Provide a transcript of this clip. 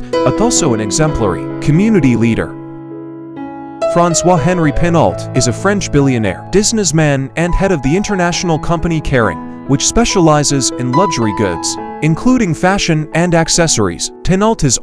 but also an exemplary community leader. Francois-Henri Pinault is a French billionaire, businessman, and head of the international company Kering, which specializes in luxury goods, including fashion and accessories. Pinault is.